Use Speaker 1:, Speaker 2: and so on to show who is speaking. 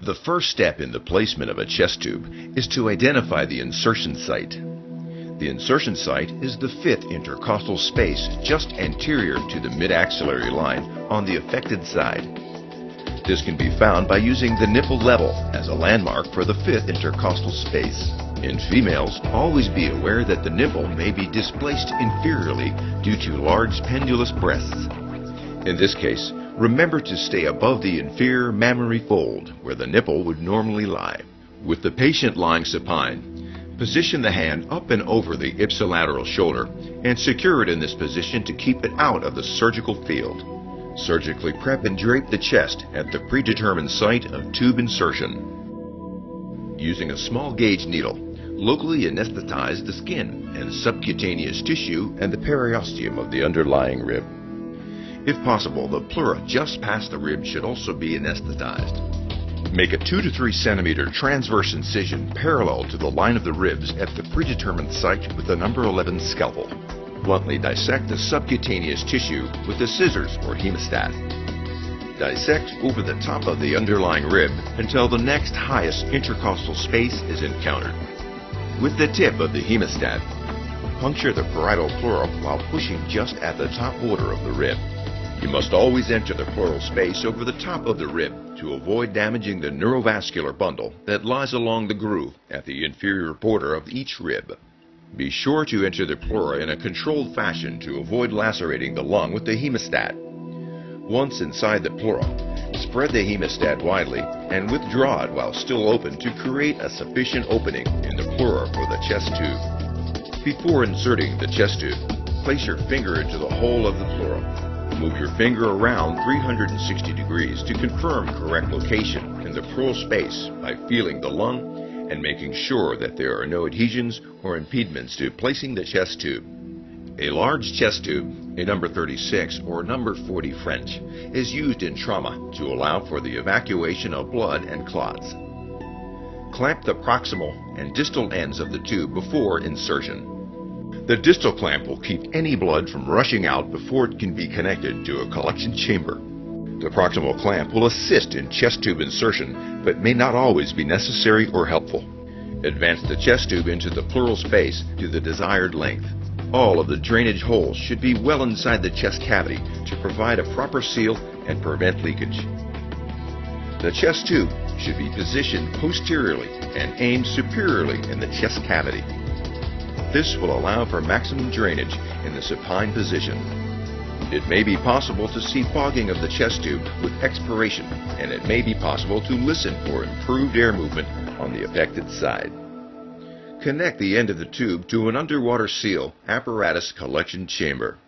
Speaker 1: The first step in the placement of a chest tube is to identify the insertion site. The insertion site is the fifth intercostal space just anterior to the mid-axillary line on the affected side. This can be found by using the nipple level as a landmark for the fifth intercostal space. In females, always be aware that the nipple may be displaced inferiorly due to large pendulous breasts. In this case, remember to stay above the inframammary fold where the nipple would normally lie. With the patient lying supine, position the hand up and over the ipsilateral shoulder and secure it in this position to keep it out of the surgical field. Surgically prep and drape the chest at the predetermined site of tube insertion. Using a small gauge needle, locally anesthetize the skin and subcutaneous tissue and the periosteum of the underlying rib. If possible, the pleura just past the rib should also be anesthetized. Make a 2 to 3 centimeter transverse incision parallel to the line of the ribs at the predetermined site with the number 11 scalpel. Bluntly dissect the subcutaneous tissue with the scissors or hemostat. Dissect over the top of the underlying rib until the next highest intercostal space is encountered. With the tip of the hemostat, puncture the parietal pleura while pushing just at the top border of the rib. You must always enter the pleural space over the top of the rib to avoid damaging the neurovascular bundle that lies along the groove at the inferior border of each rib. Be sure to enter the pleura in a controlled fashion to avoid lacerating the lung with the hemostat. Once inside the pleura, spread the hemostat widely and withdraw it while still open to create a sufficient opening in the pleura for the chest tube. Before inserting the chest tube, place your finger into the hole of the pleura Move your finger around 360 degrees to confirm correct location in the pleural space by feeling the lung and making sure that there are no adhesions or impediments to placing the chest tube. A large chest tube, a number 36 or number 40 French, is used in trauma to allow for the evacuation of blood and clots. Clamp the proximal and distal ends of the tube before insertion. The distal clamp will keep any blood from rushing out before it can be connected to a collection chamber. The proximal clamp will assist in chest tube insertion, but may not always be necessary or helpful. Advance the chest tube into the pleural space to the desired length. All of the drainage holes should be well inside the chest cavity to provide a proper seal and prevent leakage. The chest tube should be positioned posteriorly and aimed superiorly in the chest cavity. This will allow for maximum drainage in the supine position. It may be possible to see fogging of the chest tube with expiration, and it may be possible to listen for improved air movement on the affected side. Connect the end of the tube to an underwater seal apparatus collection chamber.